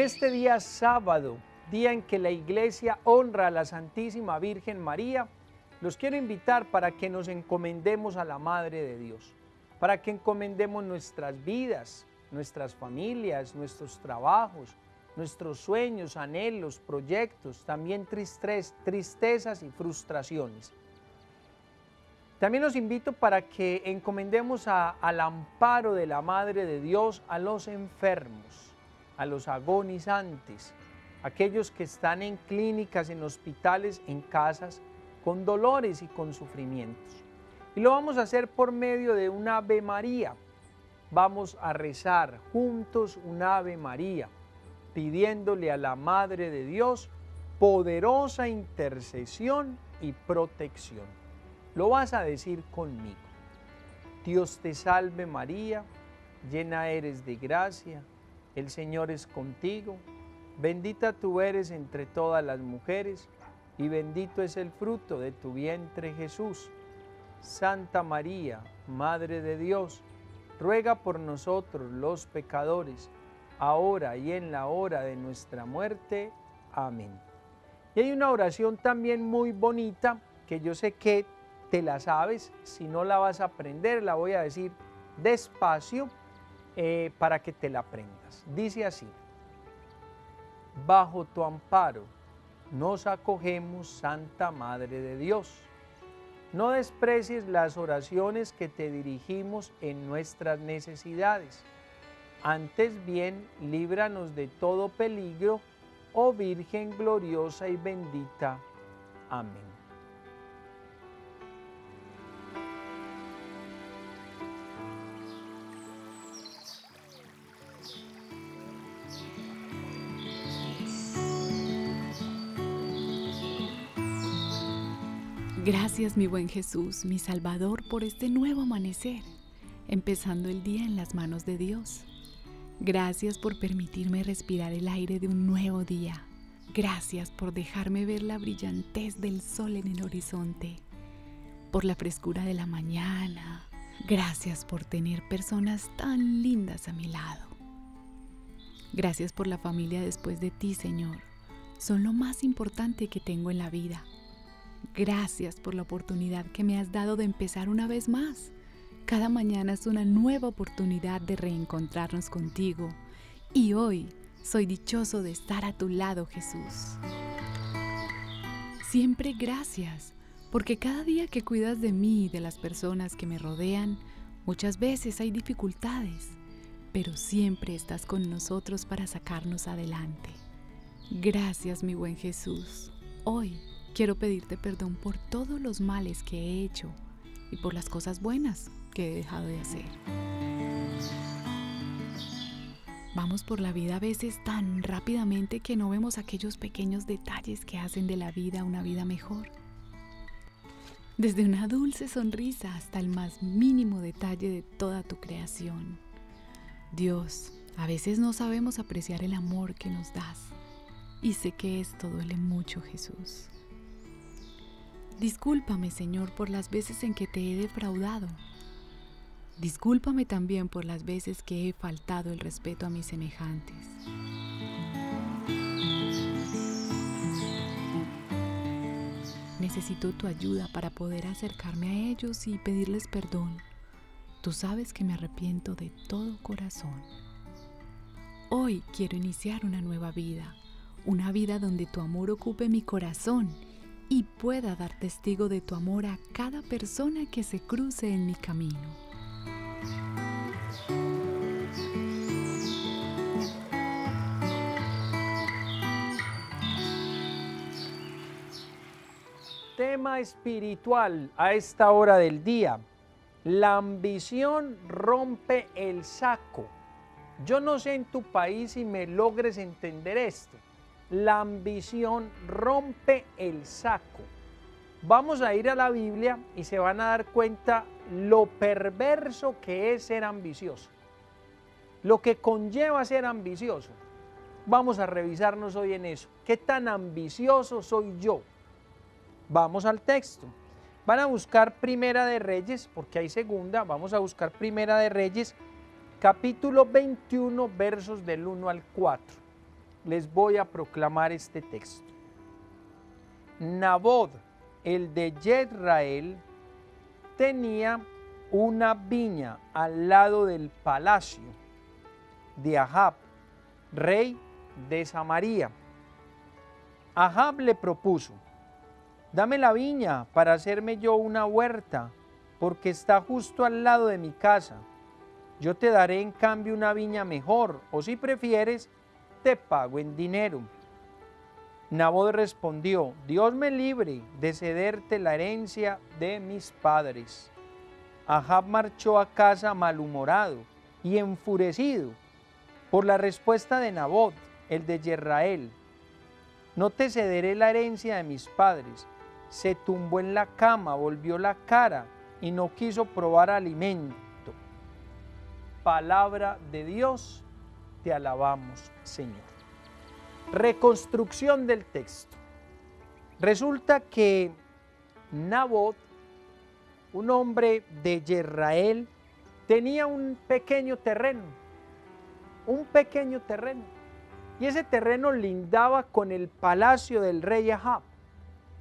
En este día sábado, día en que la iglesia honra a la Santísima Virgen María, los quiero invitar para que nos encomendemos a la Madre de Dios, para que encomendemos nuestras vidas, nuestras familias, nuestros trabajos, nuestros sueños, anhelos, proyectos, también tristezas y frustraciones. También los invito para que encomendemos al amparo de la Madre de Dios a los enfermos, a los agonizantes, aquellos que están en clínicas, en hospitales, en casas, con dolores y con sufrimientos. Y lo vamos a hacer por medio de un Ave María. Vamos a rezar juntos un Ave María, pidiéndole a la Madre de Dios poderosa intercesión y protección. Lo vas a decir conmigo. Dios te salve María, llena eres de gracia, el Señor es contigo, bendita tú eres entre todas las mujeres, y bendito es el fruto de tu vientre Jesús. Santa María, Madre de Dios, ruega por nosotros los pecadores, ahora y en la hora de nuestra muerte. Amén. Y hay una oración también muy bonita que yo sé que te la sabes, si no la vas a aprender, la voy a decir despacio eh, para que te la aprendas. Dice así, bajo tu amparo nos acogemos, Santa Madre de Dios. No desprecies las oraciones que te dirigimos en nuestras necesidades. Antes bien, líbranos de todo peligro, oh Virgen gloriosa y bendita. Amén. Gracias mi buen Jesús, mi Salvador, por este nuevo amanecer, empezando el día en las manos de Dios. Gracias por permitirme respirar el aire de un nuevo día. Gracias por dejarme ver la brillantez del sol en el horizonte, por la frescura de la mañana. Gracias por tener personas tan lindas a mi lado. Gracias por la familia después de ti, Señor. Son lo más importante que tengo en la vida. Gracias por la oportunidad que me has dado de empezar una vez más. Cada mañana es una nueva oportunidad de reencontrarnos contigo. Y hoy soy dichoso de estar a tu lado, Jesús. Siempre gracias, porque cada día que cuidas de mí y de las personas que me rodean, muchas veces hay dificultades, pero siempre estás con nosotros para sacarnos adelante. Gracias, mi buen Jesús. Hoy Quiero pedirte perdón por todos los males que he hecho y por las cosas buenas que he dejado de hacer. Vamos por la vida a veces tan rápidamente que no vemos aquellos pequeños detalles que hacen de la vida una vida mejor. Desde una dulce sonrisa hasta el más mínimo detalle de toda tu creación. Dios, a veces no sabemos apreciar el amor que nos das. Y sé que esto duele mucho, Jesús. Discúlpame, Señor, por las veces en que te he defraudado. Discúlpame también por las veces que he faltado el respeto a mis semejantes. Necesito tu ayuda para poder acercarme a ellos y pedirles perdón. Tú sabes que me arrepiento de todo corazón. Hoy quiero iniciar una nueva vida, una vida donde tu amor ocupe mi corazón y pueda dar testigo de tu amor a cada persona que se cruce en mi camino. Tema espiritual a esta hora del día. La ambición rompe el saco. Yo no sé en tu país si me logres entender esto la ambición rompe el saco. Vamos a ir a la Biblia y se van a dar cuenta lo perverso que es ser ambicioso, lo que conlleva ser ambicioso. Vamos a revisarnos hoy en eso. ¿Qué tan ambicioso soy yo? Vamos al texto. Van a buscar Primera de Reyes, porque hay segunda. Vamos a buscar Primera de Reyes, capítulo 21, versos del 1 al 4. Les voy a proclamar este texto. Nabot, el de Jezrael, tenía una viña al lado del palacio de Ahab, rey de Samaria. Ahab le propuso, dame la viña para hacerme yo una huerta, porque está justo al lado de mi casa. Yo te daré en cambio una viña mejor, o si prefieres, te pago en dinero. Nabot respondió, Dios me libre de cederte la herencia de mis padres. Ahab marchó a casa malhumorado y enfurecido por la respuesta de Nabot, el de Jezrael. No te cederé la herencia de mis padres. Se tumbó en la cama, volvió la cara y no quiso probar alimento. Palabra de Dios, te alabamos, Señor. Reconstrucción del texto. Resulta que Nabot, un hombre de Jezrael, tenía un pequeño terreno, un pequeño terreno. Y ese terreno lindaba con el palacio del rey Ahab,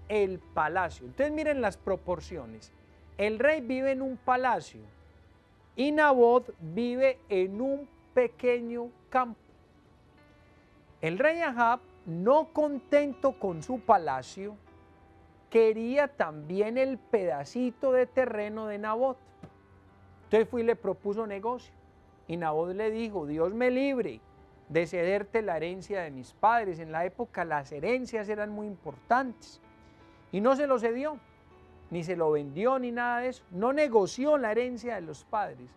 el palacio. Entonces miren las proporciones. El rey vive en un palacio y Nabot vive en un pequeño campo. El rey Ahab, no contento con su palacio, quería también el pedacito de terreno de Nabot. Entonces fue y le propuso negocio. Y Nabot le dijo, Dios me libre de cederte la herencia de mis padres. En la época las herencias eran muy importantes. Y no se lo cedió, ni se lo vendió, ni nada de eso. No negoció la herencia de los padres.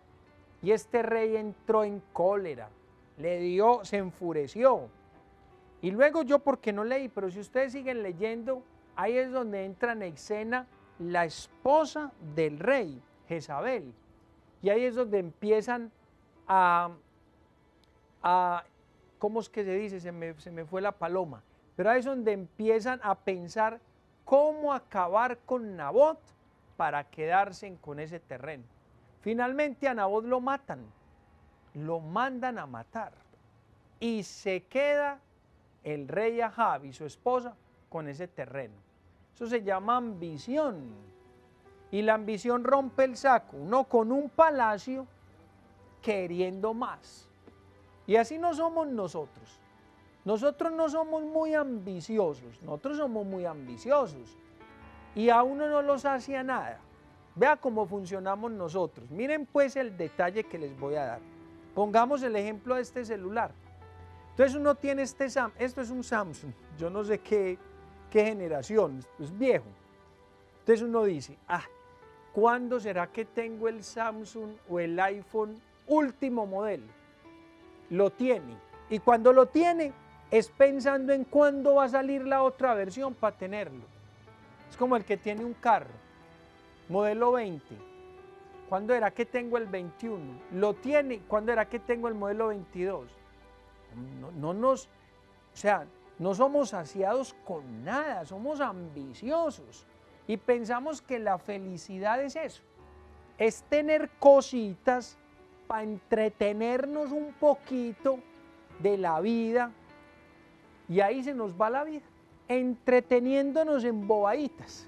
Y este rey entró en cólera, le dio, se enfureció y luego yo porque no leí, pero si ustedes siguen leyendo, ahí es donde entra en escena la esposa del rey, Jezabel. Y ahí es donde empiezan a, a ¿cómo es que se dice? Se me, se me fue la paloma. Pero ahí es donde empiezan a pensar cómo acabar con Nabot para quedarse con ese terreno. Finalmente a Nabot lo matan, lo mandan a matar y se queda el rey Ahab y su esposa con ese terreno. Eso se llama ambición. Y la ambición rompe el saco, uno con un palacio queriendo más. Y así no somos nosotros. Nosotros no somos muy ambiciosos, nosotros somos muy ambiciosos. Y a uno no los hacía nada. Vea cómo funcionamos nosotros. Miren pues el detalle que les voy a dar. Pongamos el ejemplo de este celular. Entonces uno tiene este Samsung, esto es un Samsung, yo no sé qué, qué generación, es viejo. Entonces uno dice, ah, ¿cuándo será que tengo el Samsung o el iPhone último modelo? Lo tiene. Y cuando lo tiene, es pensando en cuándo va a salir la otra versión para tenerlo. Es como el que tiene un carro, modelo 20. ¿Cuándo era que tengo el 21? Lo tiene, ¿cuándo era que tengo el modelo 22? no, nos, o sea, no somos saciados con nada, somos ambiciosos y pensamos que la felicidad es eso, es tener cositas para entretenernos un poquito de la vida y ahí se nos va la vida, entreteniéndonos en bobaditas.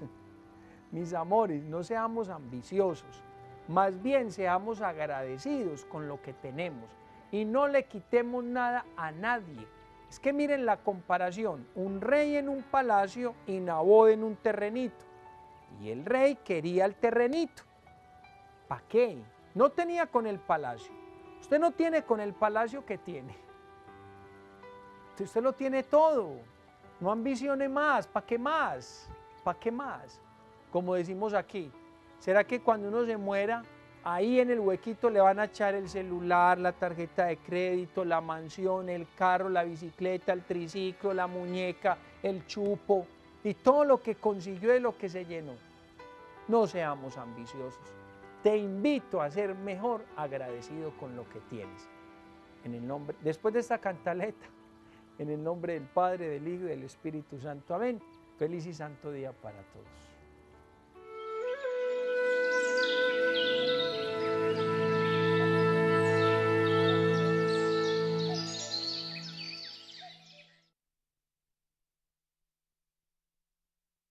Mis amores, no seamos ambiciosos, más bien seamos agradecidos con lo que tenemos y no le quitemos nada a nadie. Es que miren la comparación, un rey en un palacio y Nabot en un terrenito. Y el rey quería el terrenito. ¿Para qué? No tenía con el palacio. Usted no tiene con el palacio que tiene. Usted lo tiene todo. No ambicione más. ¿Para qué más? ¿Para qué más? Como decimos aquí. ¿Será que cuando uno se muera Ahí en el huequito le van a echar el celular, la tarjeta de crédito, la mansión, el carro, la bicicleta, el triciclo, la muñeca, el chupo y todo lo que consiguió y lo que se llenó. No seamos ambiciosos. Te invito a ser mejor agradecido con lo que tienes. En el nombre, después de esta cantaleta, en el nombre del Padre, del Hijo y del Espíritu Santo. Amén. Feliz y santo día para todos.